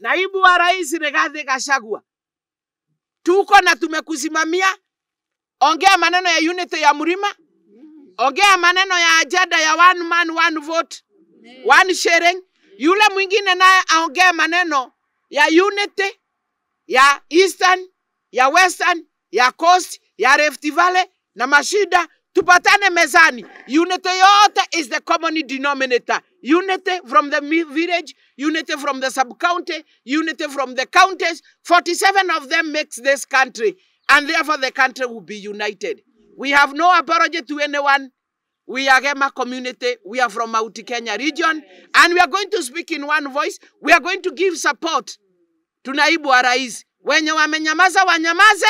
Naibu wa rais Rigathi Gachagua, tuko na tumekusimamia. Ongea maneno ya unity ya mlima, ongea maneno ya ajenda ya one man one vote one sharing. Yule mwingine naye aongee maneno ya unity ya eastern ya western ya coast ya Rift Valley na mashida, tupatane mezani. Unity yote is the common denominator. Unity from the village, unity from the sub county, unity from the counties. 47 of them makes this country, and therefore the country will be united. We have no apology to anyone. We are Gema community. We are from Mount Kenya region, and we are going to speak in one voice. We are going to give support to naibu wa rais. Wenye wamenyamaza wanyamaze,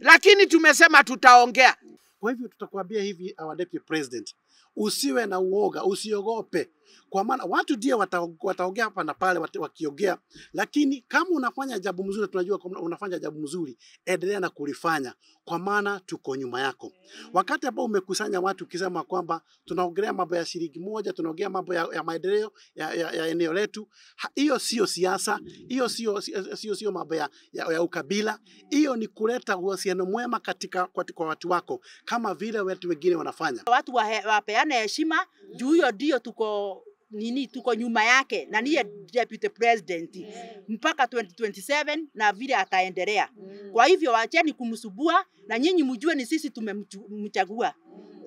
lakini tumesema tutaongea. Kwa hivyo tutakuambia hivi, our deputy president, usiwe na uoga, usiogope, kwa maana watu ndio wata- wataongea hapa na pale wakiongea, lakini kama unafanya jambo mzuri, tunajua unafanya jambo mzuri, endelea na kulifanya, kwa maana tuko nyuma yako. Wakati ambao umekusanya watu ukisema kwamba tunaongelea mambo ya shilingi moja, tunaongea mambo ya, ya maendeleo ya, ya, ya eneo letu, hiyo sio siasa, hiyo sio sio sio mambo ya, ya, ya ukabila, hiyo ni kuleta uhusiano mwema katika kwa, watu wako kama vile watu wengine wanafanya. watu wahe- wapeane heshima juu hiyo ndio tuko nini, tuko nyuma yake na niye deputy president mpaka 2027 na vile ataendelea. Kwa hivyo wacheni kumsubua, na nyinyi mjue ni sisi tumemchagua,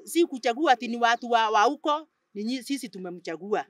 si kuchagua ati ni watu wa wa huko, ni sisi tumemchagua.